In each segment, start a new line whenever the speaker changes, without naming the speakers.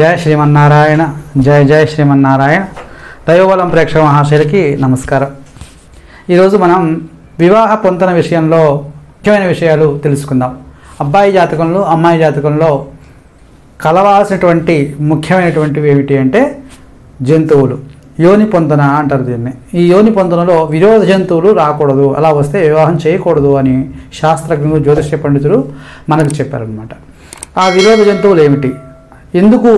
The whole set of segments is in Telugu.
జయ శ్రీమన్నారాయణ జయ జయ శ్రీమన్నారాయణ. దైవబలం ప్రేక్షక మహాశయులకి నమస్కారం. ఈరోజు మనం వివాహ పొంతన విషయంలో ముఖ్యమైన విషయాలు తెలుసుకుందాం. అబ్బాయి జాతకంలో అమ్మాయి జాతకంలో కలవాల్సినటువంటి ముఖ్యమైనటువంటివి ఏమిటి అంటే జంతువులు. యోని పొందన అంటారు దీన్ని. ఈ యోని పొందనలో విరోధ జంతువులు రాకూడదు. అలా వస్తే వివాహం చేయకూడదు అని శాస్త్రజ్ఞులు జ్యోతిష్య పండితులు మనకు చెప్పారనమాట ఆ విరోధ జంతువులు ఏమిటి? ఎందుకు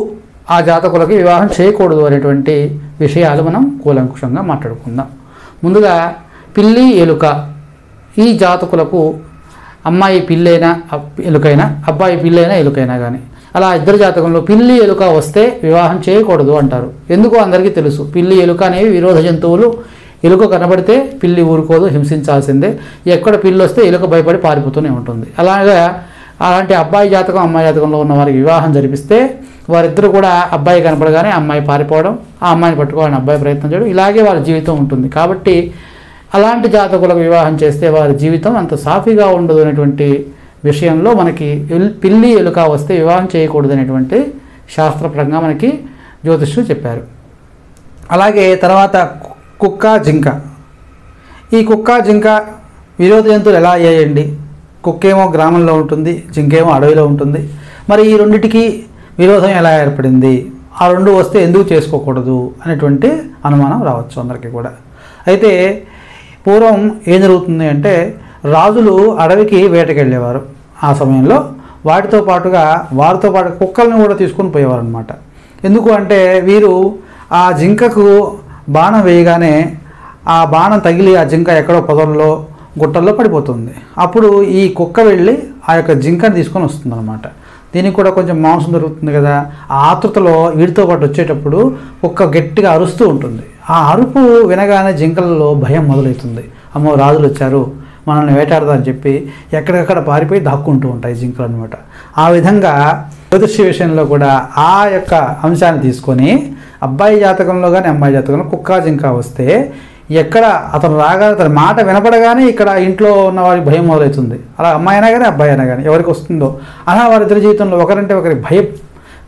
ఆ జాతకులకి వివాహం చేయకూడదు అనేటువంటి విషయాలు మనం కూలంకుషంగా మాట్లాడుకుందాం. ముందుగా పిల్లి ఎలుక. ఈ జాతకులకు అమ్మాయి పిల్లైనా ఎలుకైనా అబ్బాయి పిల్లైనా ఎలుకైనా కానీ అలా ఇద్దరు జాతకంలో పిల్లి ఎలుక వస్తే వివాహం చేయకూడదు అంటారు. ఎందుకు అందరికీ తెలుసు. పిల్లి ఎలుక అనేవి విరోధ జంతువులు. ఎలుక కనబడితే పిల్లి ఊరుకోదు హింసించాల్సిందే. ఎక్కడ పిల్లి వస్తే ఎలుక భయపడి పారిపోతూనే ఉంటుంది. అలాగా అలాంటి అబ్బాయి జాతకం అమ్మాయి జాతకంలో ఉన్న వారికి వివాహం జరిపిస్తే వారిద్దరు కూడా అబ్బాయి కనపడగానే అమ్మాయి పారిపోవడం ఆ అమ్మాయిని పట్టుకోవాలని అబ్బాయి ప్రయత్నం చేయడం ఇలాగే వారి జీవితం ఉంటుంది. కాబట్టి అలాంటి జాతకులకు వివాహం చేస్తే వారి జీవితం అంత సాఫీగా ఉండదు అనేటువంటి విషయంలో మనకి పిల్లి ఎలుక వస్తే వివాహం చేయకూడదు అనేటువంటి శాస్త్రపరంగా మనకి జ్యోతిష్యులు చెప్పారు. అలాగే తర్వాత కుక్క జింక. ఈ కుక్క జింక విరోధ జంతువులు ఎలా అయ్యాయండి? కుక్కేమో గ్రామంలో ఉంటుంది జింకేమో అడవిలో ఉంటుంది. మరి ఈ రెండిటికి విరోధం ఎలా ఏర్పడింది? ఆ రెండు వస్తే ఎందుకు చేసుకోకూడదు? అనేటువంటి అనుమానం రావచ్చు అందరికీ కూడా. అయితే పూర్వం ఏం జరుగుతుంది అంటే రాజులు అడవికి వేటకెళ్ళేవారు. ఆ సమయంలో వాటితో పాటుగా వారితో పాటు కుక్కల్ని కూడా తీసుకొని పోయేవారు అనమాట ఎందుకు అంటే వీరు ఆ జింకకు బాణం వేయగానే ఆ బాణం తగిలి ఆ జింక ఎక్కడో పొదల్లో గుట్టల్లో పడిపోతుంది. అప్పుడు ఈ కుక్క వెళ్ళి ఆ యొక్క జింకను తీసుకొని వస్తుంది అనమాట దీనికి కూడా కొంచెం మాంసం దొరుకుతుంది కదా. ఆ ఆతృతలో వీటితో పాటు వచ్చేటప్పుడు కుక్క గట్టిగా అరుస్తూ ఉంటుంది. ఆ అరుపు వినగానే జింకలలో భయం మొదలవుతుంది. అమ్మో రాజులు వచ్చారు. మనల్ని వేటాడదామని చెప్పి ఎక్కడెక్కడ పారిపోయి దాక్కుంటూ ఉంటాయి జింకలు అనమాట ఆ విధంగా జ్యోతిష్య విషయంలో కూడా ఆ యొక్క అంశాన్ని తీసుకొని అబ్బాయి జాతకంలో కానీ అమ్మాయి జాతకంలో కుక్క జింక వస్తే ఎక్కడ అతను రాగా అతని మాట వినపడగానే ఇక్కడ ఇంట్లో ఉన్న వారికి భయం మొదలవుతుంది. అలా అమ్మాయి అయినా కానీ అబ్బాయి అయినా కానీ ఎవరికి వస్తుందో. అలా వారిద్దరి జీవితంలో ఒకరంటే ఒకరి భయం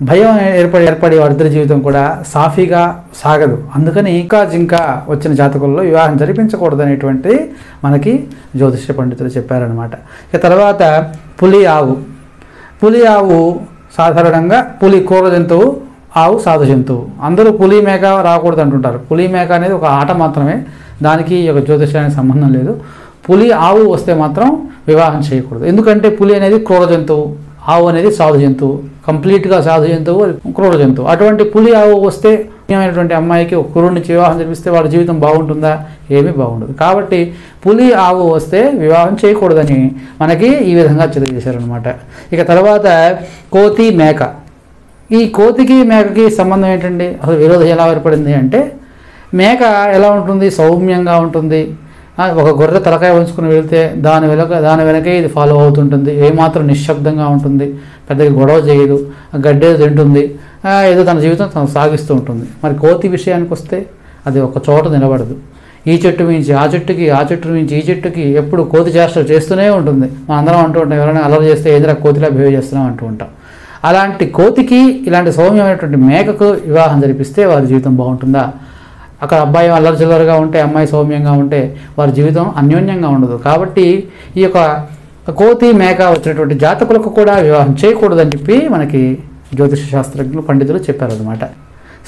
భయం ఏర్పడి ఏర్పడి వారిద్దరి జీవితం కూడా సాఫీగా సాగదు. అందుకని ఇంకా జింకా వచ్చిన జాతకుల్లో వివాహం జరిపించకూడదు అనేటువంటి మనకి జ్యోతిష్య పండితులు చెప్పారనమాట ఇక తర్వాత పులి ఆవు. పులి ఆవు సాధారణంగా పులి కూర జంతువు ఆవు సాధు జంతువు. అందరూ పులి మేక రాకూడదు అంటుంటారు. పులి మేక అనేది ఒక ఆట మాత్రమే. దానికి ఈ యొక్క జ్యోతిష్యానికి సంబంధం లేదు. పులి ఆవు వస్తే మాత్రం వివాహం చేయకూడదు. ఎందుకంటే పులి అనేది క్రూర జంతువు ఆవు అనేది సాధు జంతువు. కంప్లీట్గా సాధు జంతువు క్రూర జంతువు. అటువంటి పులి ఆవు వస్తే ముఖ్యమైనటువంటి అమ్మాయికి ఒక కురుడిని వివాహం జరిపిస్తే వాళ్ళ జీవితం బాగుంటుందా? ఏమీ బాగుండదు. కాబట్టి పులి ఆవు వస్తే వివాహం చేయకూడదని మనకి ఈ విధంగా తెలియజేశారనమాట ఇక తర్వాత కోతి మేక. ఈ కోతికి మేకకి సంబంధం ఏంటండి? అసలు విరోధం ఎలా ఏర్పడింది అంటే మేక ఎలా ఉంటుంది? సౌమ్యంగా ఉంటుంది. ఒక గొర్రె తలకాయ ఉంచుకుని వెళ్తే దాని వెనక దాని వెనకే ఇది ఫాలో అవుతుంటుంది. ఏమాత్రం నిశ్శబ్దంగా ఉంటుంది. పెద్దగా గొడవ చేయదు. గడ్డేది తింటుంది. ఏదో తన జీవితం తను సాగిస్తూ ఉంటుంది. మరి కోతి విషయానికి వస్తే అది ఒక చోట నిలబడదు. ఈ చెట్టు మించి ఆ చెట్టుకి ఆ చెట్టు మించి ఈ చెట్టుకి ఎప్పుడు కోతి చేష్టలు చేస్తూనే ఉంటుంది. మనం అందరం అంటూ ఉంటాం ఎవరైనా అలర్ చేస్తే ఏదైనా కోతిలా బిహేవ్ చేస్తున్నాం అంటూ ఉంటాం. అలాంటి కోతికి ఇలాంటి సౌమ్యమైనటువంటి మేకకు వివాహం జరిపిస్తే వారి జీవితం బాగుంటుందా? అక్కడ అబ్బాయి అల్లరి చిల్లరగా ఉంటే అమ్మాయి సౌమ్యంగా ఉంటే వారి జీవితం అన్యోన్యంగా ఉండదు. కాబట్టి ఈ యొక్క కోతి మేక వచ్చినటువంటి జాతకులకు కూడా వివాహం చేయకూడదని చెప్పి మనకి జ్యోతిష శాస్త్రజ్ఞులు పండితులు చెప్పారనమాట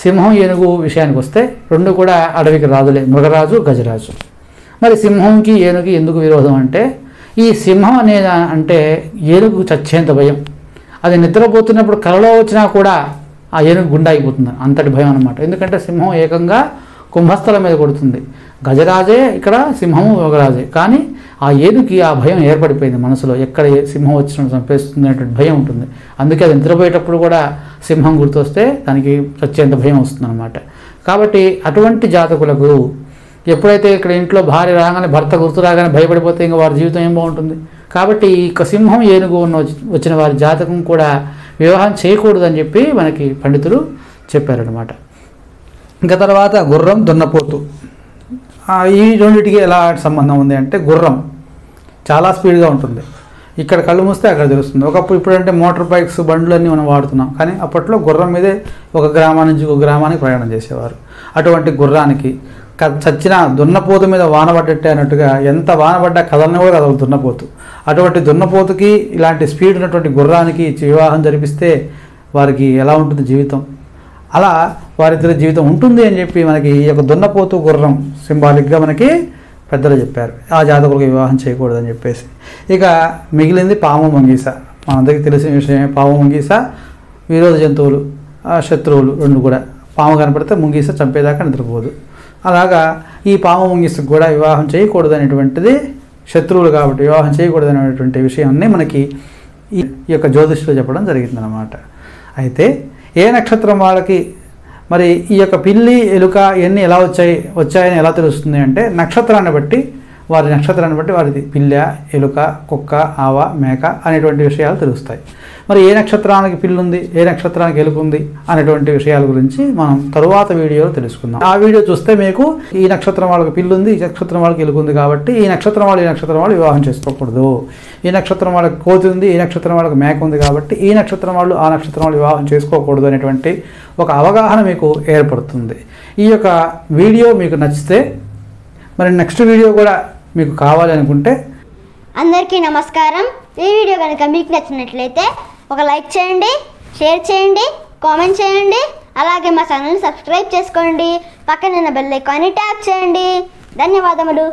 సింహం ఏనుగు విషయానికి వస్తే రెండు కూడా అడవికి రాజులే మృగరాజు గజరాజు. మరి సింహంకి ఏనుగు ఎందుకు విరోధం అంటే ఈ సింహం అనే అంటే ఏనుగు చచ్చేంత భయం. అది నిద్రపోతున్నప్పుడు కలలో వచ్చినా కూడా ఆ ఏనుగు గుండె అయిపోతుంది అంతటి భయం అనమాట ఎందుకంటే సింహం ఏకంగా కుంభస్థలం మీద కొడుతుంది. గజరాజే ఇక్కడ సింహము యోగరాజే. కానీ ఆ ఏనుగుకి ఆ భయం ఏర్పడిపోయింది మనసులో. ఎక్కడ సింహం వచ్చినట్టు చంపేస్తుంది అనేటువంటి భయం ఉంటుంది. అందుకే అది నిద్రపోయేటప్పుడు కూడా సింహం గుర్తొస్తే దానికి చచ్చేంత భయం వస్తుంది అనమాట కాబట్టి అటువంటి జాతకులకు ఎప్పుడైతే ఇక్కడ ఇంట్లో భార్య రాగానే భర్త గుర్తు రాగానే భయపడిపోతే ఇంకా వారి జీవితం ఏం బాగుంటుంది? కాబట్టి ఈ యొక్క సింహం ఏనుగు ఉన్న వచ్చిన వారి జాతకం కూడా వివాహం చేయకూడదని చెప్పి మనకి పండితులు చెప్పారనమాట ఇంకా తర్వాత గుర్రం దున్నపోతు. ఈ రెండింటికి ఎలా సంబంధం ఉంది అంటే గుర్రం చాలా స్పీడ్గా ఉంటుంది. ఇక్కడ కళ్ళు మూస్తే అక్కడ తెలుస్తుంది. ఒకప్పుడు ఇప్పుడంటే మోటార్ బైక్స్ బండ్లు అన్నీ మనం వాడుతున్నాం. కానీ అప్పట్లో గుర్రం మీదే ఒక గ్రామం నుంచి ఒక గ్రామానికి ప్రయాణం చేసేవారు. అటువంటి గుర్రానికి చచ్చిన దున్నపోతు మీద వాన పడ్డట్టే అన్నట్టుగా ఎంత వాన పడ్డా కదలని కూడా కదలదు దున్నపోతు. అటువంటి దున్నపోతుకి ఇలాంటి స్పీడ్ ఉన్నటువంటి గుర్రానికి వివాహం జరిపిస్తే వారికి ఎలా ఉంటుంది జీవితం? అలా వారిద్దరి జీవితం ఉంటుంది అని చెప్పి మనకి ఈ యొక్క దున్నపోతు గుర్రం సింబాలిక్గా మనకి పెద్దలు చెప్పారు. ఆ జాతకులకు వివాహం చేయకూడదని చెప్పేసి. ఇక మిగిలింది పాము మంగీస. మనందరికీ తెలిసిన విషయమే పాము మంగీస విరోధ జంతువులు శత్రువులు రెండు కూడా. పాము కనపడితే ముంగీస చంపేదాకా నిద్రపోదు. అలాగా ఈ పాము కూడా వివాహం చేయకూడదనేటువంటిది శత్రువులు కాబట్టి వివాహం చేయకూడదనేటువంటి విషయాన్ని మనకి ఈ ఈ యొక్క జ్యోతిష్లో చెప్పడం జరిగిందనమాట అయితే ఏ నక్షత్రం వాళ్ళకి మరి ఈ యొక్క పిల్లి ఎలుక ఇవన్నీ ఎలా వచ్చాయి వచ్చాయని ఎలా తెలుస్తుంది అంటే నక్షత్రాన్ని బట్టి వారి నక్షత్రాన్ని బట్టి వారిది పిల్ల ఎలుక కుక్క ఆవ మేక అనేటువంటి విషయాలు తెలుస్తాయి. మరి ఏ నక్షత్రానికి పిల్లుంది ఏ నక్షత్రానికి ఎలుక ఉంది అనేటువంటి విషయాల గురించి మనం తరువాత వీడియోలో తెలుసుకుందాం. ఆ వీడియో చూస్తే మీకు ఈ నక్షత్రం వాళ్ళకి పిల్లుంది ఈ నక్షత్రం వాళ్ళకి ఎలుక ఉంది కాబట్టి ఈ నక్షత్రం వాళ్ళు ఈ నక్షత్రం వాళ్ళు వివాహం చేసుకోకూడదు. ఈ నక్షత్రం వాళ్ళకి కోతి ఉంది ఈ నక్షత్రం వాళ్ళకి మేక ఉంది కాబట్టి ఈ నక్షత్రం వాళ్ళు ఆ నక్షత్రం వాళ్ళు వివాహం చేసుకోకూడదు అనేటువంటి ఒక అవగాహన మీకు ఏర్పడుతుంది. ఈ యొక్క వీడియో మీకు నచ్చితే మరి నెక్స్ట్ వీడియో కూడా మీకు కావాలనుకుంటే
అందరికీ నమస్కారం. ఈ వీడియో కనుక మీకు నచ్చినట్లయితే ఒక లైక్ చేయండి షేర్ చేయండి కామెంట్ చేయండి అలాగే మా ఛానల్ని సబ్స్క్రైబ్ చేసుకోండి. పక్కన ఉన్న బెల్ ఐకాన్ని ట్యాప్ చేయండి. ధన్యవాదములు.